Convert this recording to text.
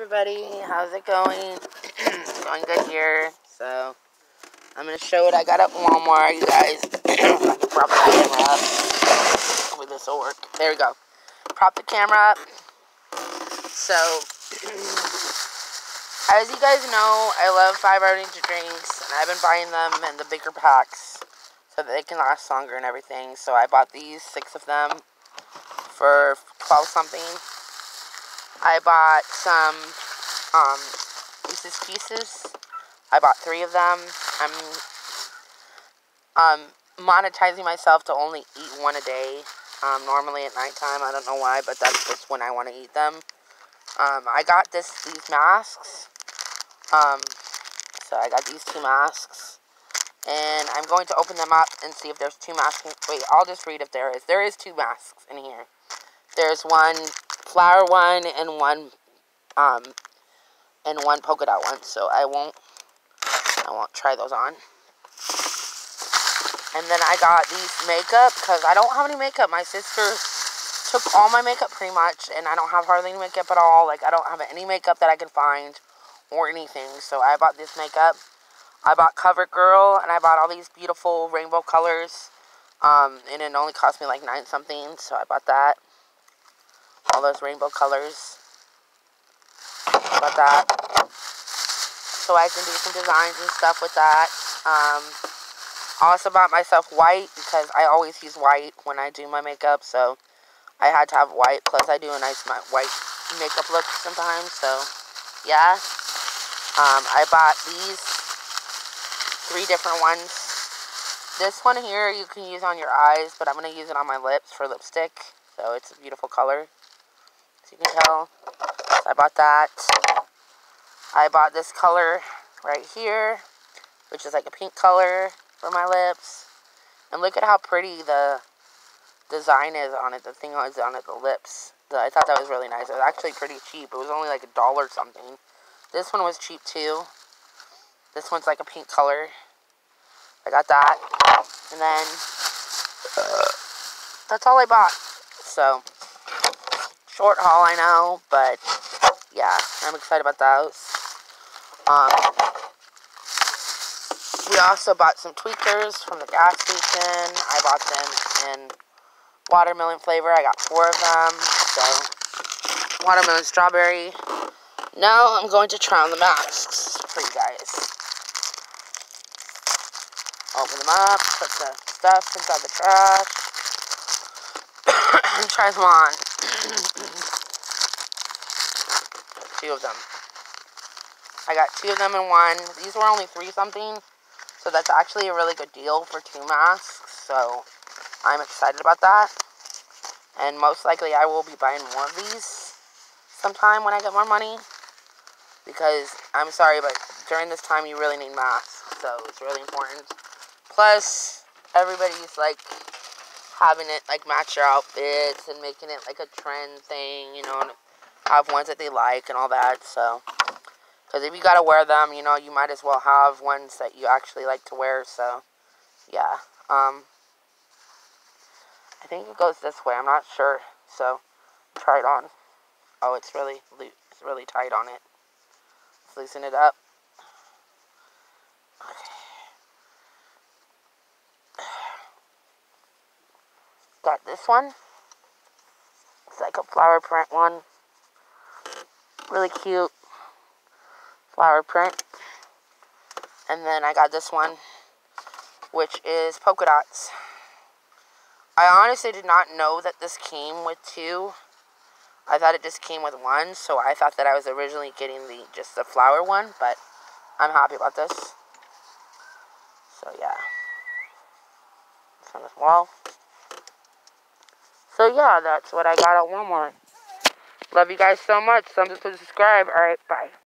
everybody, how's it going? going good here. So, I'm to show what I got at Walmart, you guys. prop the camera up. Hopefully this will work. There we go. Prop the camera up. So, as you guys know, I love 5 hour Energy drinks, and I've been buying them in the bigger packs so that they can last longer and everything. So I bought these, six of them, for 12 something. I bought some um, Reese's Pieces. I bought three of them. I'm um, monetizing myself to only eat one a day. Um, normally at nighttime, I don't know why, but that's just when I want to eat them. Um, I got this these masks. Um, so I got these two masks. And I'm going to open them up and see if there's two masks. Wait, I'll just read if there is. There is two masks in here. There's one flower one and one um and one polka dot one. So I won't I won't try those on. And then I got these makeup because I don't have any makeup. My sister took all my makeup pretty much, and I don't have hardly any makeup at all. Like I don't have any makeup that I can find or anything. So I bought this makeup. I bought CoverGirl, and I bought all these beautiful rainbow colors. Um, and it only cost me like nine something, so I bought that all those rainbow colors. That. So I can do some designs and stuff with that. Um, I also bought myself white because I always use white when I do my makeup. So I had to have white. Plus I do a nice white makeup look sometimes. So yeah. Um, I bought these three different ones. This one here you can use on your eyes, but I'm going to use it on my lips for lipstick. So it's a beautiful color you can tell. I bought that. I bought this color right here, which is like a pink color for my lips. And look at how pretty the design is on it. The thing is on it, the lips. I thought that was really nice. It was actually pretty cheap. It was only like a dollar something. This one was cheap too. This one's like a pink color. I got that. And then, uh, that's all I bought. So, short haul, I know, but yeah, I'm excited about those. Um, we also bought some tweakers from the gas station. I bought them in watermelon flavor. I got four of them. So, watermelon strawberry. Now I'm going to try on the masks for you guys. Open them up, put the stuff inside the trash, and try them on. Two of them. I got two of them in one. These were only three something, so that's actually a really good deal for two masks, so I'm excited about that. And most likely I will be buying more of these sometime when I get more money. Because, I'm sorry, but during this time you really need masks, so it's really important. Plus, everybody's like having it like match your outfits and making it like a trend thing, you know, have ones that they like and all that. So, because if you gotta wear them, you know, you might as well have ones that you actually like to wear. So, yeah. Um, I think it goes this way. I'm not sure. So, try it on. Oh, it's really it's really tight on it. Let's loosen it up. Got this one. It's like a flower print one. Really cute flower print. And then I got this one, which is polka dots. I honestly did not know that this came with two. I thought it just came with one, so I thought that I was originally getting the just the flower one, but I'm happy about this. So yeah. It's on this wall. So yeah, that's what I got at Walmart. Love you guys so much. Thumbs up, subscribe. Alright, bye.